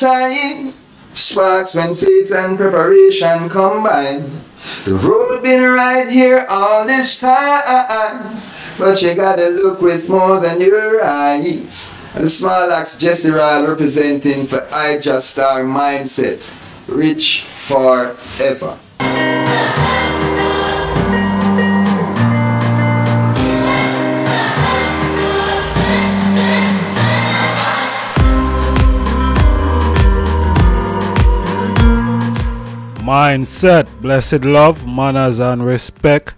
time. Sparks when faith and preparation combine. The road been right here all this time. But you gotta look with more than your eyes. And the small axe Jesse Ryle representing for IjahStars Mindset. Rich forever. Mindset, blessed love, manners and respect.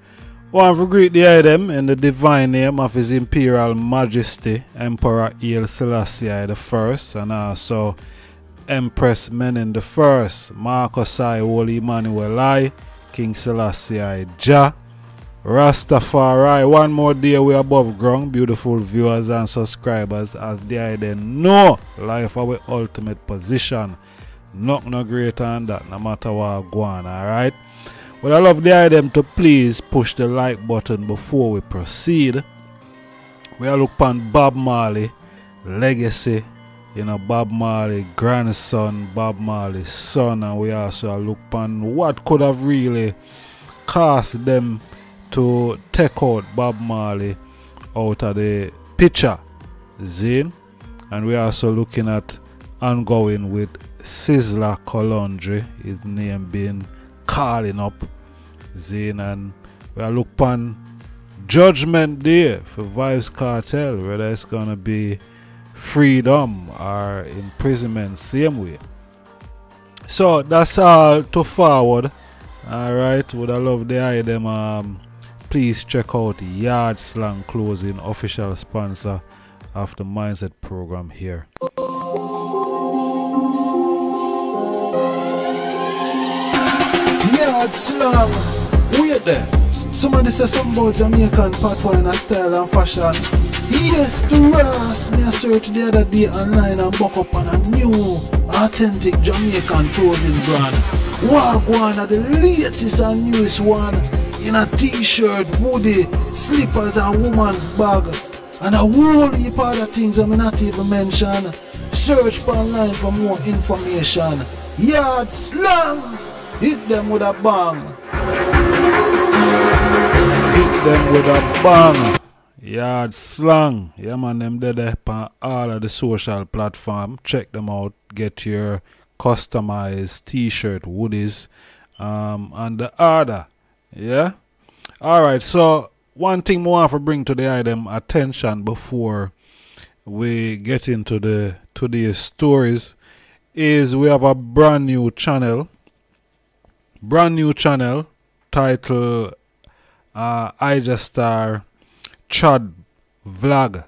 Want to greet the item in the divine name of His Imperial Majesty Emperor Haile Selassie I and also Empress Menen the First, Marcus I, Holy Emmanuel I, King Selassie I, Jah, Rastafari. One more day we above ground, beautiful viewers and subscribers, as they then know life our ultimate position. Nothing no greater than that, no matter what go on, alright? But I love the item to please push the like button before we proceed. We are looking on Bob Marley legacy, you know, Bob Marley grandson, Bob Marley's son, and we also look on what could have really caused them to take out Bob Marley out of the picture. Zine. And we are also looking at ongoing with Sizzla Kalonji, his name being calling up Zane and we are look upon Judgment Day for Vybz Kartel, whether it's gonna be freedom or imprisonment, same way. So that's all to forward. Alright, would I love the item um please check out Yard Slang Clothing official sponsor of the Mindset program here. Yard slang. Wait there. Somebody say something about Jamaican patois and style and fashion. Yes, the Ross. Me a search the other day online and buck up on a new, authentic Jamaican clothing brand. Wagwan are the latest and newest one. In a t-shirt, hoodie, slippers and woman's bag. And a whole heap of other things I'm not even mention. Search online for more information. Yard slang. Hit them with a bang. Hit them with a bang. Yard slang. Yeah man, them dead on all of the social platform. Check them out. Get your customized t-shirt, woodies, um, and the order. Yeah? Alright, so one thing more want to bring to the item attention before we get into the today's stories is we have a brand new channel brand new channel titled uh, I Just Star Chad Vlog.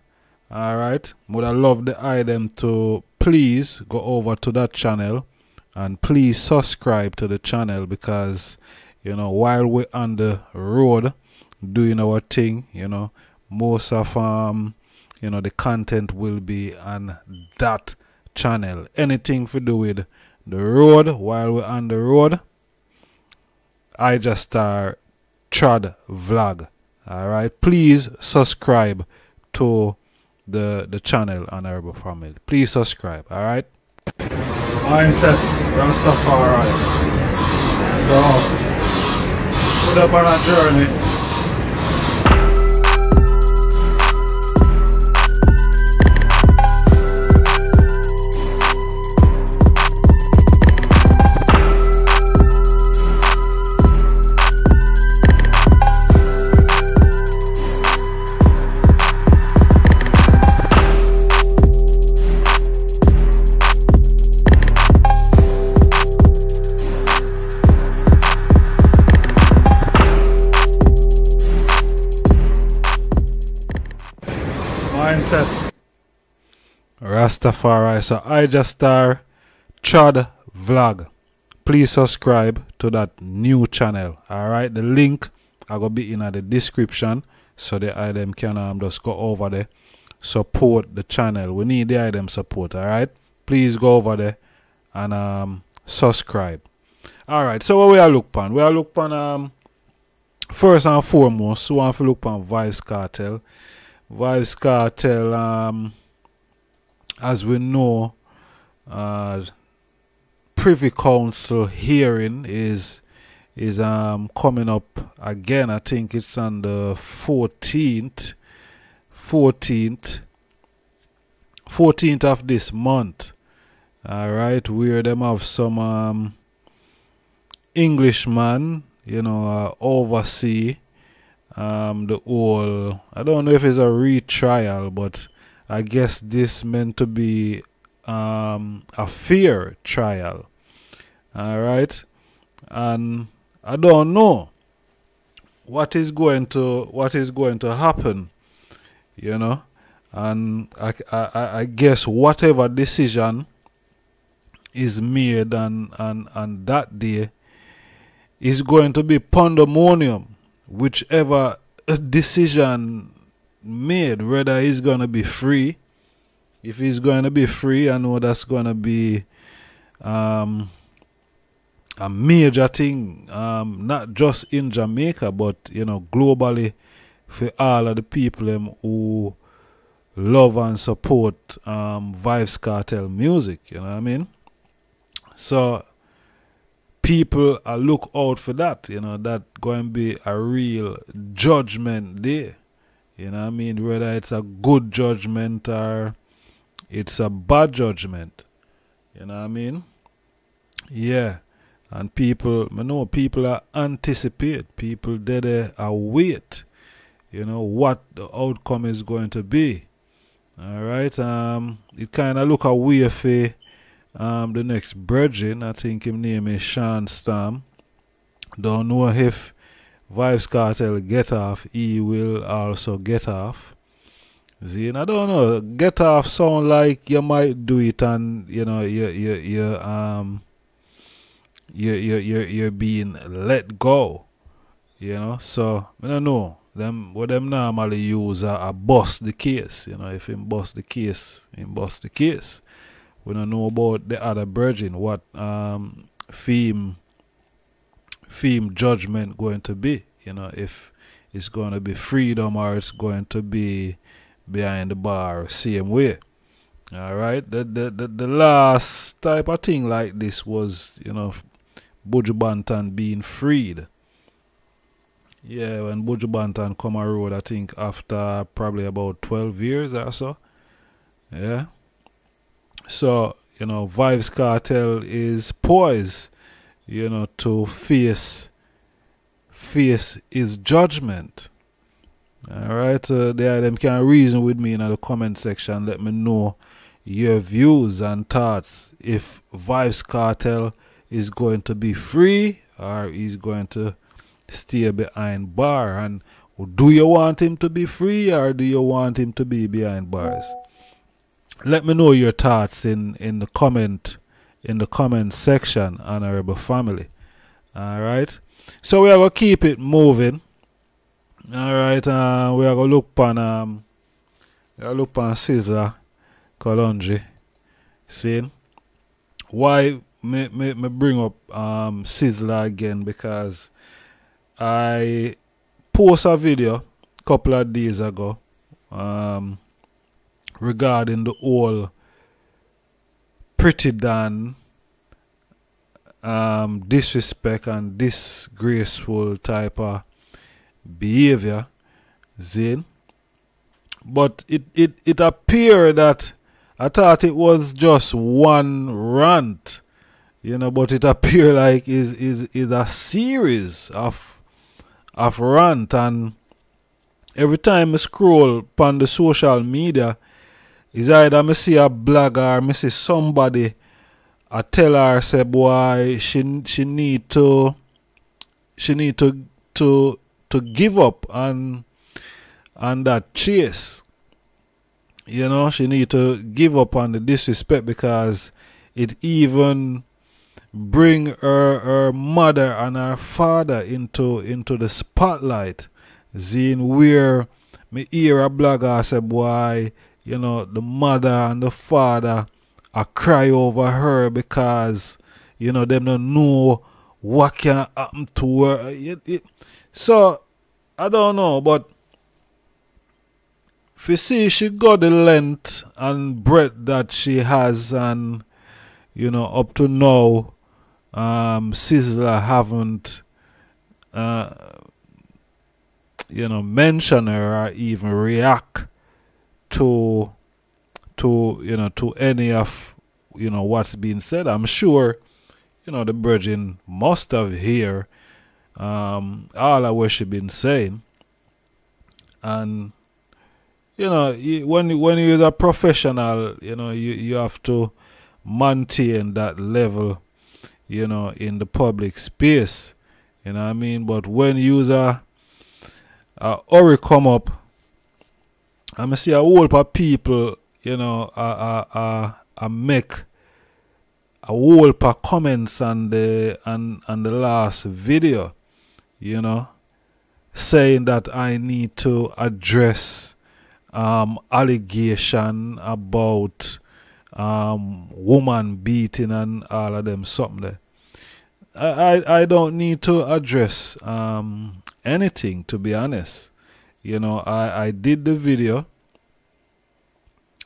Alright, would I love the item to please go over to that channel and please subscribe to the channel because you know while we're on the road doing our thing, you know, most of um you know the content will be on that channel. Anything to do with the road while we're on the road I just star Chad vlog. Alright. Please subscribe to the the channel Honorable Family. Please subscribe, alright? Mindset Rastafari. So put up on a journey. Rastafari. So I just star Chad Vlog. Please subscribe to that new channel. Alright. The link I gonna be in the description. So the item can um, just go over there. Support the channel. We need the item support. Alright. Please go over there and um subscribe. Alright, so what we are look on? We are look on um first and foremost, we want to look on Vybz Kartel. Vybz Kartel um as we know, uh, Privy Council hearing is is um coming up again. I think it's on the 14th, 14th, 14th of this month. All right, where them have some um Englishman, you know, uh, oversee um the whole. I don't know if it's a retrial, but I guess this meant to be um, a fair trial. All right, and I don't know what is going to what is going to happen. You know, and I, I, I guess whatever decision is made and and and that day is going to be pandemonium whichever decision made, whether he's going to be free. If he's going to be free, I know that's going to be um, a major thing, um, not just in Jamaica, but you know, globally for all of the people who love and support um, Vybz Kartel music. You know what I mean? So people are look out for that. You know that going to be a real judgment day. You know I mean? Whether it's a good judgment or it's a bad judgment. You know I mean? Yeah. And people, I know people are anticipate. People they are wait. You know what the outcome is going to be. All right. Um, it kind of look a way for um the next virgin. I think his name is Shawn Storm. Don't know if Vybz Kartel get off, he will also get off. See, I don't know, get off sound like you might do it and you know you you you um you you you you're being let go. You know, so I don't know. Them what them normally use are, bust the case. You know, if him bust the case, him bust the case. We don't know about the other virgin, what um theme theme judgment going to be. You know, if it's going to be freedom or it's going to be behind the bar, same way. All right. The, the the the last type of thing like this was, you know, Buju Banton being freed. Yeah, when Buju Banton come around I think after probably about twelve years or so. Yeah. So, you know, Vybz Kartel is poised you know, to face face his judgment. Alright, uh, there them can reason with me in the comment section. Let me know your views and thoughts if Vybz Kartel is going to be free or he's going to stay behind bar and do you want him to be free or do you want him to be behind bars? Let me know your thoughts in, in the comment in the comment section, honorable family. All right. So we are gonna keep it moving. All right. Uh, we are gonna look on um, we are look on Sizzla Kalonji. See why me, me, me bring up um Sizzla again because I post a video couple of days ago um regarding the whole Pretti Don um, disrespect and disgraceful type of behavior, Zane. But it, it, it appeared that I thought it was just one rant, you know, but it appeared like is is is a series of of rant and every time I scroll upon the social media is either me see a blogger me see somebody I tell her say boy she she need to she need to to to give up and and that chase. You know, she need to give up on the disrespect because it even bring her her mother and her father into into the spotlight. Seeing where me hear a blogger say boy you know, the mother and the father I cry over her because, you know, them don't know what can happen to her. So, I don't know, but if you see she got the length and breadth that she has and you know, up to now, um, Sizzla haven't, uh, you know, mention her or even react to, to you know, to any of, you know, what's being said. I'm sure, you know, the Virgin must have hear um, all of what she been saying, and you know, when when you're a professional, you know, you you have to maintain that level, you know, in the public space. You know what I mean? But when a, a hurry come up, I'm see a whole lot of people, you know, a a, a make a whole lot of comments on the on on the last video, you know, saying that I need to address um allegation about um, woman beating and all of them something there. I, I, I don't need to address um, anything to be honest. You know, I, I did the video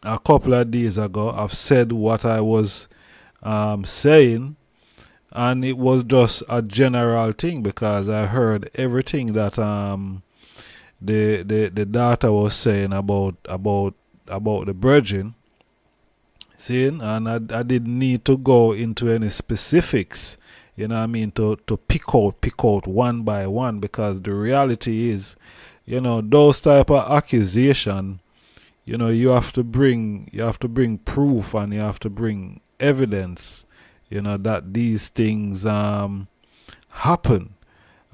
a couple of days ago. I've said what I was um, saying, and it was just a general thing because I heard everything that um, the the the daughter was saying about about about the virgin Seeing, and I, I didn't need to go into any specifics, you know I mean, to, to pick out, pick out one by one because the reality is, you know, those type of accusation, you know, you have to bring, you have to bring proof and you have to bring evidence, you know, that these things um, happen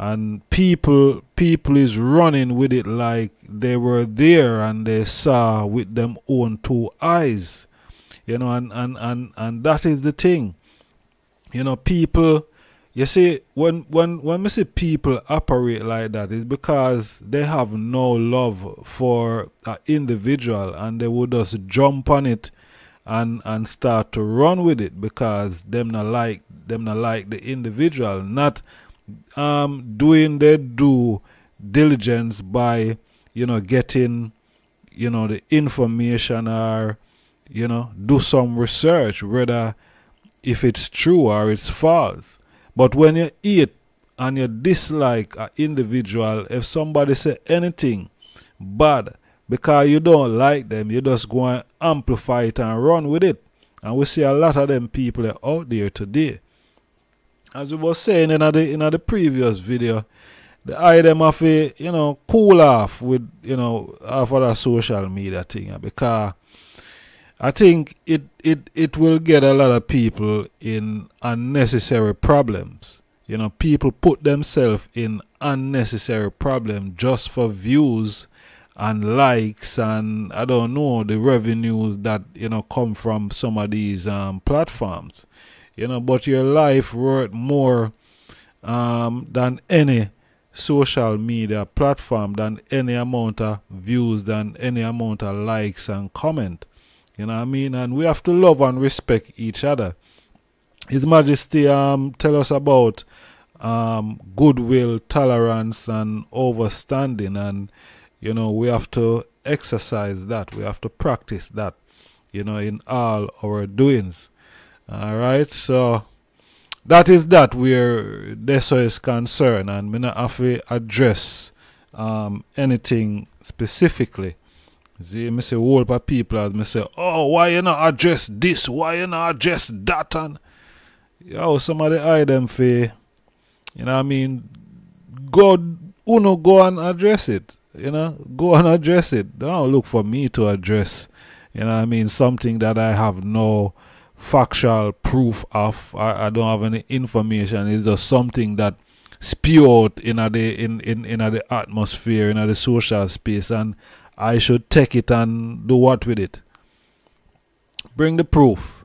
and people people is running with it like they were there and they saw with them own two eyes you know, and, and, and, and that is the thing. You know, people you see when when when we see people operate like that it's because they have no love for an individual and they would just jump on it and and start to run with it because them not like them not like the individual not um doing their due diligence by you know getting you know the information or you know, do some research whether if it's true or it's false. But when you eat and you dislike an individual, if somebody say anything bad because you don't like them, you just go and amplify it and run with it. And we see a lot of them people out there today. As we was saying in the in the previous video, the item of a you know cool off with you know off of social media thing eh, because I think it, it, it will get a lot of people in unnecessary problems. You know, people put themselves in unnecessary problems just for views and likes and I don't know the revenues that you know come from some of these um, platforms. You know, but your life worth more um, than any social media platform, than any amount of views, than any amount of likes and comment. You know what I mean? And we have to love and respect each other. His Majesty um tell us about um goodwill, tolerance and overstanding and you know we have to exercise that. We have to practice that, you know, in all our doings. Alright, so that is that where this is concerned and me not have to address um anything specifically. See, me say whole of people as me say, oh, why you not address this? Why you not address that? And yo, somebody hide them for, you know what I mean? God, uno go and address it. You know, go and address it. Don't look for me to address, you know what I mean, something that I have no factual proof of. I, I don't have any information. It's just something that spew out in the in, in, in the atmosphere, in the social space and I should take it and do what with it? Bring the proof.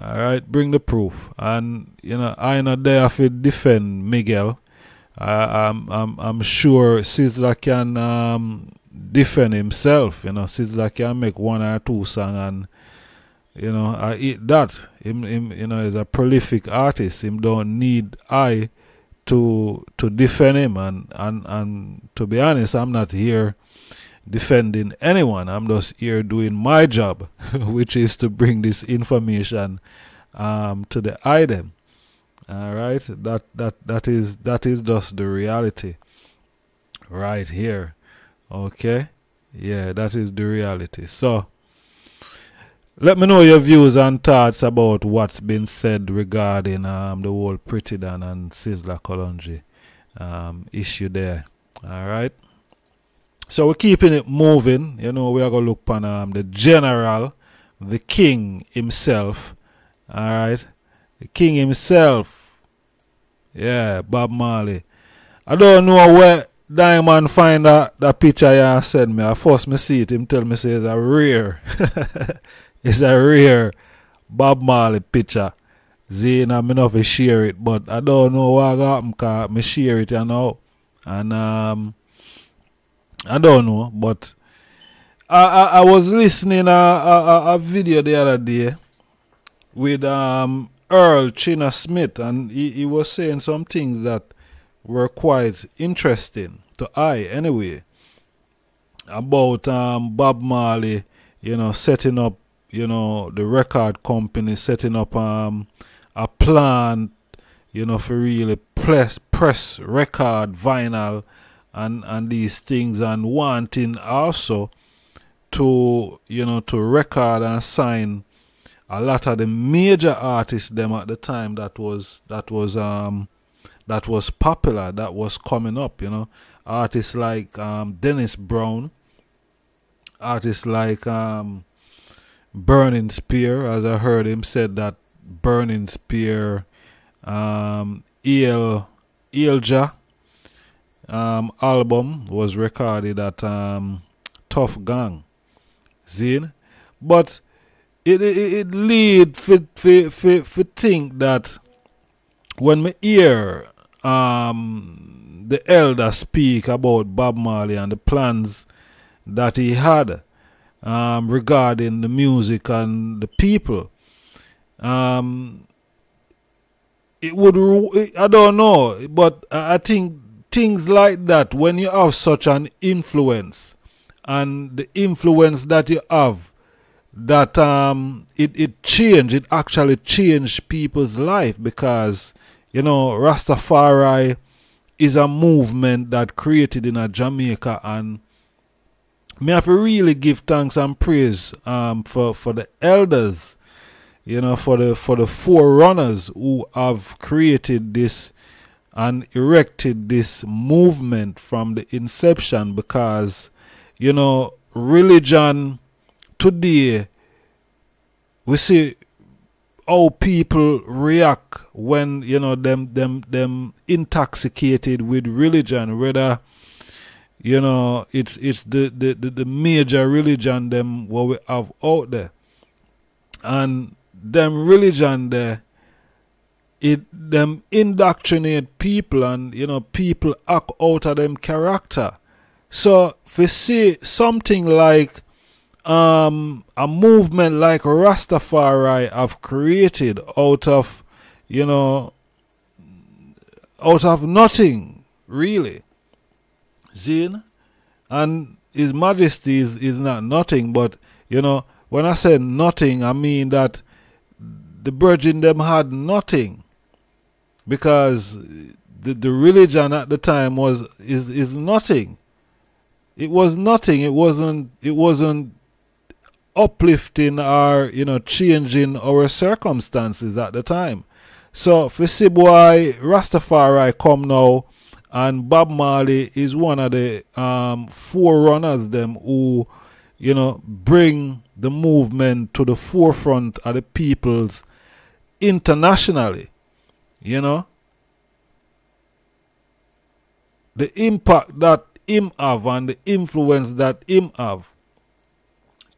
Alright, bring the proof. And you know, I know there to defend Miguel. I, am I'm, I'm sure Sizzla can um, defend himself. You know, Sizzla can make one or two song and you know, I eat that. Him, him, you know, is a prolific artist. Him don't need I to to defend him. And and and to be honest, I'm not here defending anyone. I'm just here doing my job, which is to bring this information um, to the item. All right, that that that is that is just the reality, right here. Okay, yeah, that is the reality. So, let me know your views and thoughts about what's been said regarding um, the whole Pretti Don and Sizzla Kalonji um, issue there. All right. So we're keeping it moving. You know, we are gonna look on um, the general, the king himself. All right, the king himself. Yeah, Bob Marley. I don't know where Diamond find that, that picture you sent me. I first me see it, him tell me say it's a rare. it's a rare Bob Marley picture. Zane, I'm enough to share it, but I don't know what happened because me share it, you know. And um I don't know, but I I, I was listening a, a, a video the other day with um Earl Chinna Smith, and he, he was saying some things that were quite interesting to I anyway about um Bob Marley, you know, setting up, you know, the record company, setting up um a plan, you know, for really press press record vinyl and and these things and wanting also to you know to record and sign a lot of the major artists them at the time that was that was um that was popular that was coming up you know. Artists like um, Dennis Brown artists like um, Burning Spear as I heard him said that Burning Spear um, El Elja um, album was recorded at um, Tuff Gong, Zine, but it it, it lead for for for for think that when me hear um the elder speak about Bob Marley and the plans that he had um, regarding the music and the people, um, it would I don't know, but I think things like that, when you have such an influence, and the influence that you have, that um, it, it changed, it actually changed people's life because, you know, Rastafari is a movement that created in a Jamaica and me have to really give thanks and praise um, for, for the elders, you know, for the for the forerunners who have created this and erected this movement from the inception because you know religion today we see how people react when you know them them them intoxicated with religion whether you know it's it's the the, the, the major religion them what we have out there. And them religion there it them indoctrinate people and you know people act out of them character. So if you see something like um, a movement like Rastafari have created out of you know out of nothing really. Zine and His Majesty is, is not nothing, but you know when I say nothing, I mean that the Virgin them had nothing because the, the religion at the time was is is nothing. It was nothing. It wasn't it wasn't uplifting or you know changing our circumstances at the time. So for see Rastafari come now and Bob Marley is one of the um, forerunners them who you know bring the movement to the forefront of the peoples internationally. You know? The impact that him have and the influence that him have.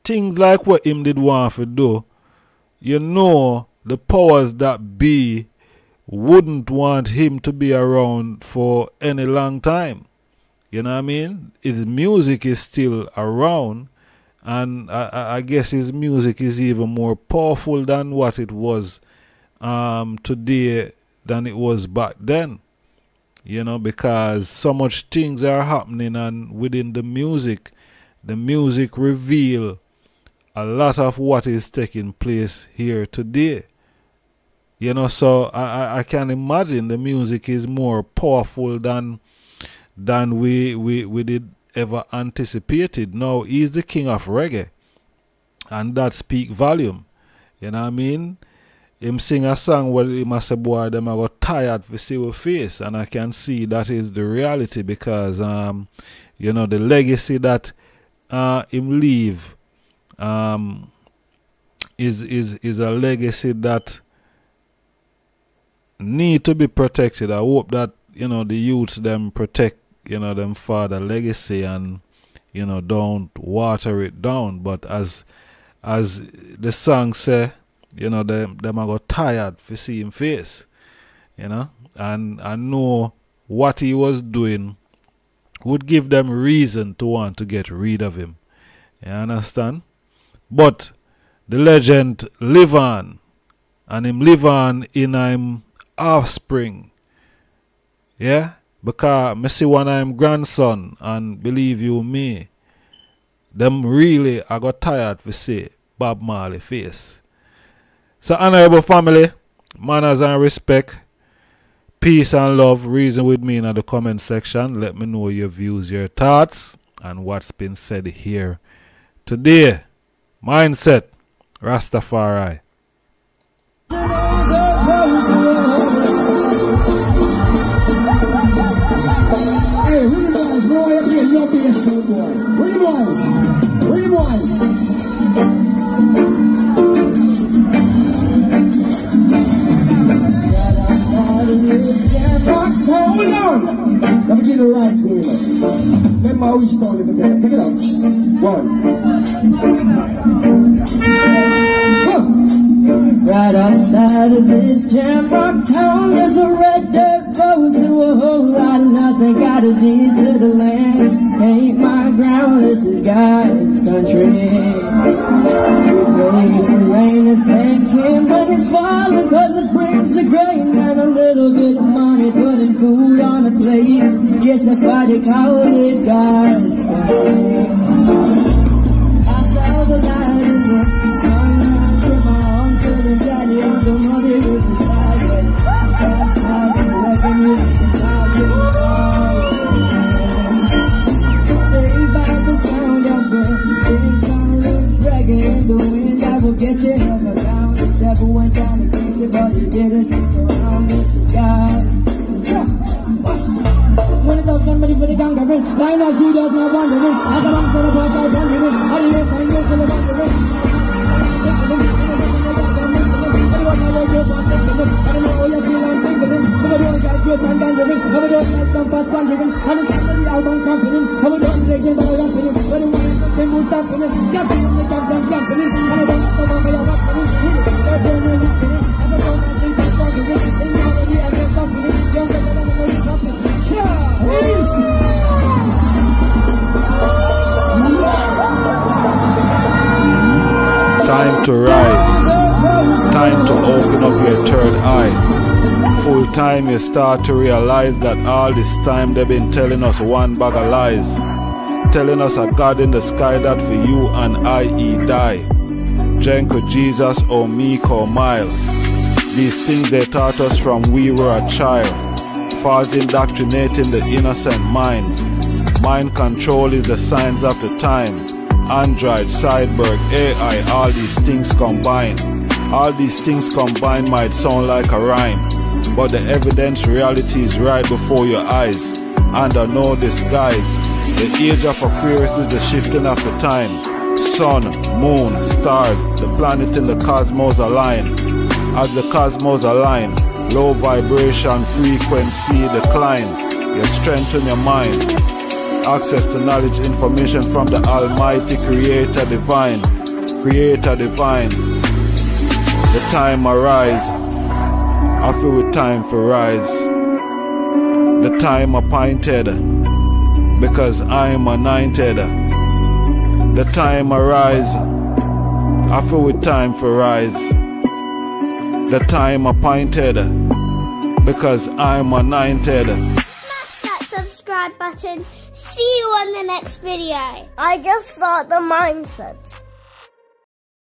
Things like what him did want to do, you know the powers that be wouldn't want him to be around for any long time. You know what I mean? His music is still around, and I, I guess his music is even more powerful than what it was um, today than it was back then. You know, because so much things are happening and within the music, the music reveal a lot of what is taking place here today. You know, so I, I, can imagine the music is more powerful than than we we, we did ever anticipated. Now he's the king of reggae. And that speak volume. You know what I mean? Him sing a song where he must say, boy, them I got tired to see your face. And I can see that is the reality because um, you know, the legacy that uh him leave um is is is a legacy that need to be protected. I hope that, you know, the youths them protect you know, them father legacy and, you know, don't water it down. But as as the song say, you know, them them I got tired for see him face. You know? And I know what he was doing would give them reason to want to get rid of him. You understand? But the legend live on and him live on in him offspring. Yeah? Because me see one him grandson and believe you me, them really I got tired for see Bob Marley face. So honorable family, manners and respect, peace and love, reason with me in the comment section. Let me know your views, your thoughts, and what's been said here today. Mindset, Rastafari. Where boy? Boys? On! Let me get it right here. Let my wish down if I Take it out. One. Right outside of this jam rock town, there's a red dirt road to a whole lot of nothing. Gotta be to the land ain't my ground, this is God's country. Pray for rain and thank Him when it's falling, cause it brings the grain and a little bit of money, putting food on the plate. Guess that's why they call it God's country. To rise. Time to open up your third eye. Full time you start to realize that all this time they've been telling us one bag of lies telling us a God in the sky that for you and I he die. Jenko, Jesus, or meek or mild. These things they taught us from we were a child. False indoctrinating the innocent minds. Mind control is the signs of the time. Android, cyborg, AI, all these things combined. All these things combined might sound like a rhyme, but the evidence reality is right before your eyes. And Under no disguise, the age of Aquarius is the shifting of the time. Sun, moon, stars, the planet in the cosmos align. As the cosmos align, low vibration frequency decline. You strengthen your mind. Access to knowledge, information from the Almighty Creator Divine. Creator Divine. The time arise. I feel with time for rise. The time appointed because I am anointed. The time arise, I feel with time for rise. The time appointed, because I am anointed. Smash that subscribe button. See you on the next video. IjahStars the mindset.